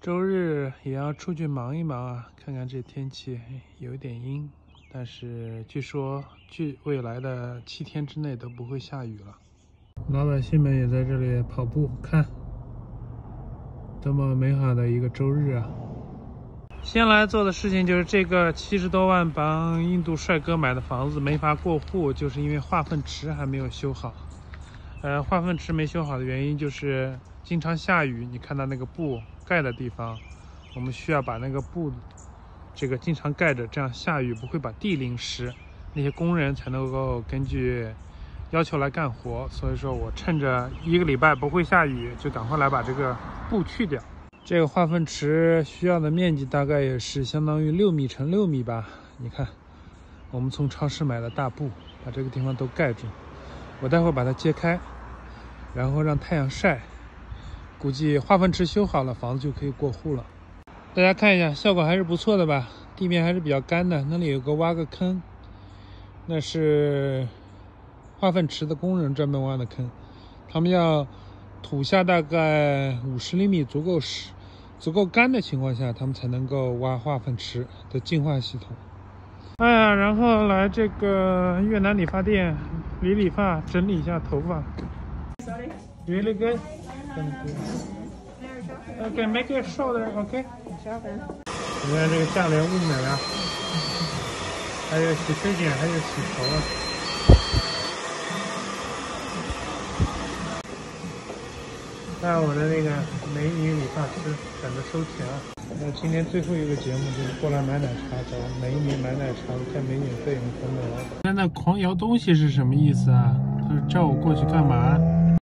周日也要出去忙一忙啊！看看这天气有点阴，但是据说据未来的七天之内都不会下雨了。老百姓们也在这里跑步，看，多么美好的一个周日啊！先来做的事情就是这个七十多万帮印度帅哥买的房子没法过户，就是因为化粪池还没有修好。呃，化粪池没修好的原因就是经常下雨，你看到那个布。盖的地方，我们需要把那个布，这个经常盖着，这样下雨不会把地淋湿，那些工人才能够根据要求来干活。所以说我趁着一个礼拜不会下雨，就赶快来把这个布去掉。这个化粪池需要的面积大概也是相当于六米乘六米吧。你看，我们从超市买的大布，把这个地方都盖住。我待会把它揭开，然后让太阳晒。估计化粪池修好了，房子就可以过户了。大家看一下，效果还是不错的吧？地面还是比较干的。那里有个挖个坑，那是化粪池的工人专门挖的坑。他们要土下大概五十厘米，足够湿、足够干的情况下，他们才能够挖化粪池的净化系统。哎呀，然后来这个越南理发店理理发，整理一下头发。Really good. Okay, make it shorter. Okay. 你看这个价廉物美啊，还有洗吹剪，还有洗头啊。看我的那个美女理发师等着收钱啊。那今天最后一个节目就是过来买奶茶，找美女买奶茶，看美女背影分的。那那狂摇东西是什么意思啊？他说叫我过去干嘛？